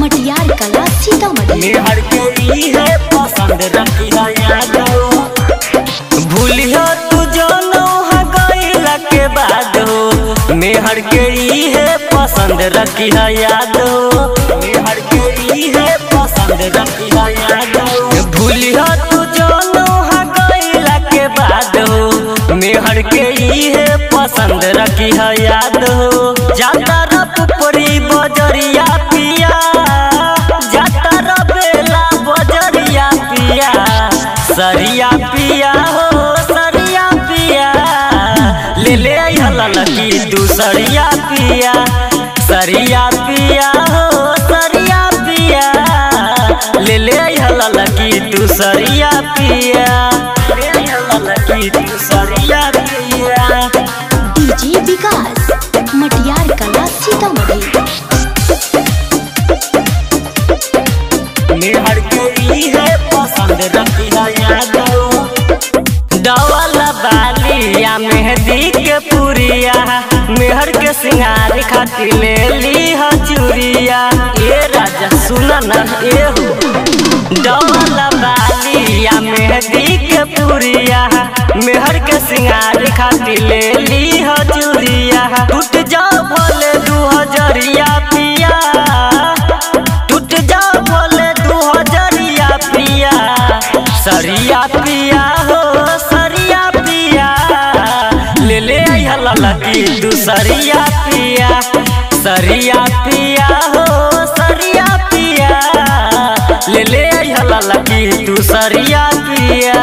मटियार कला सीतामढ़ी मेहर के है पसंद रखिया यादो भूलियो तू जानो है गईला के बाद हो मेहर के है पसंद रखिया यादो मेहर के है पसंद रखिया यादो ई है, पसंद रखिया यादो जाता रब बजरिया पिया। जाता रबेला बजरिया पिया। सरिया पिया हो, सरिया पिया। ले ले हला लगी तू सरिया पिया। सरिया पिया हो, सरिया पिया। ले ले हला लगी तू सरिया पिया। ले हला लगी तू सरिया पिया। विकास, मटियार कला सीतामढ़ी। बालिया मेहंदी के पुरिया, मेहर के सिंगार खातिर ले ली ह ए राजा सुन न, ए हो। डवल बालिया मेहंदी के पुरिया मेहर के सिंगार खातिर ले ली ह चूड़िया। टूट जा भोले दू हजरिया पिया। टूट जा भोले दू हजरिया पिया। सरिया पिया हो, सरिया पिया। ले ले आई हला लगी तू सरिया पिया। सरिया पिया हो, सरिया पिया। ले ले सरिया हला लगी तू सरिया पिया।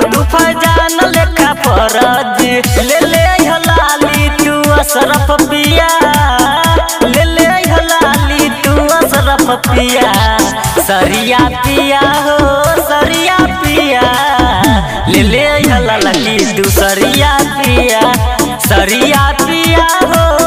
तू फजान लेखा ले ले हलाली, तू असरफ पिया। ले ले हलाली, तू पिया। सरिया पिया हो, सरिया पिया। ले ले हला लगी तू सरिया पिया। सरिया पिया हो